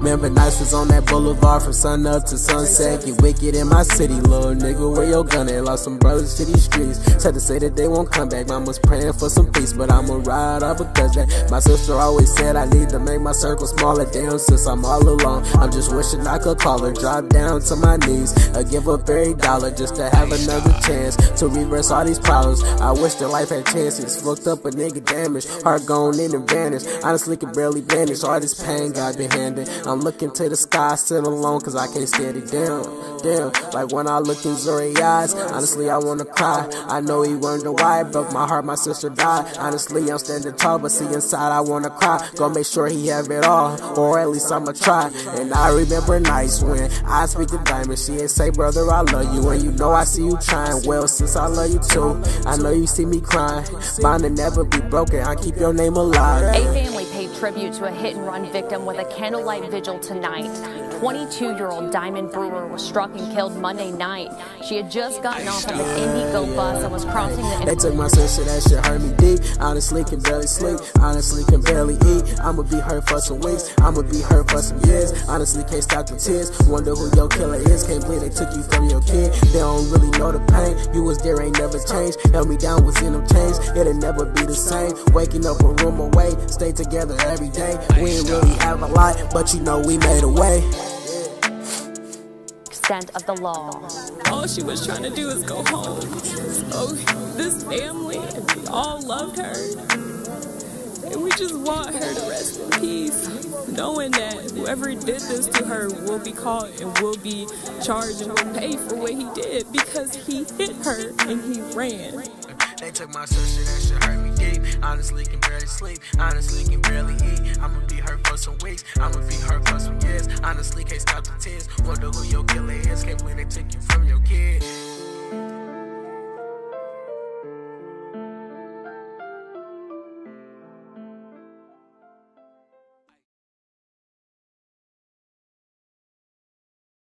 Remember nights was on that boulevard from sun up to sunset. Get wicked in my city, little nigga. Where your gun at? Lost some brothers to these streets. Said to say that they won't come back. Mama's praying for some peace, but I'ma ride up because that. My sister always said I need to make my circle smaller. Damn, since I'm all alone. I'm just wishing I could call her, drop down to my knees, or give up every dollar just to have another chance to reverse all these problems. I wish that life had chances. Fucked up a nigga damaged, heart gone in and vanished. Honestly, can barely vanish. All this pain God been handing. I'm looking to the sky, sit alone, cause I can't stand it down. Damn, like when I look in Zori's eyes, honestly, I wanna cry. I know he wonder why it broke my heart, my sister died. Honestly, I'm standing tall, but see inside, I wanna cry. Gonna make sure he have it all, or at least I'ma try. And I remember nights when I speak to Diamond, she ain't say, brother, I love you. And you know I see you trying. Well, since I love you too, I know you see me crying. Bound to never be broken, I keep your name alive. Tribute to a hit and run victim with a candlelight vigil tonight. 22 year old Diamond Brewer was struck and killed Monday night. She had just gotten off of an IndyGo bus and was crossing the. They took my sister, that shit hurt me deep. Honestly, can barely sleep. Honestly, can barely eat. I'ma be hurt for some weeks. I'ma be hurt for some years. Honestly, can't stop the tears. Wonder who your killer is. Can't believe they took you from your kid. They don't really know the pain. You was there, ain't never changed. Held me down, was in them chains. It'll never be the same. Waking up a room away. Stay together every day. We ain't really have a lot, but you know we made a way. Extent of the law. all she was trying to do is go home. So this family, we all loved her. And we just want her to rest in peace, knowing that whoever did this to her will be caught and will be charged and will pay for what he did because he hit her and he ran. They took my sister, that shit hurt me deep. Honestly, can barely sleep. Honestly, can barely eat. I'ma be hurt for some weeks. I'ma be hurt for some years. Honestly, can't stop the tears. Wonder who your killer is. Can't believe they took you from your kid.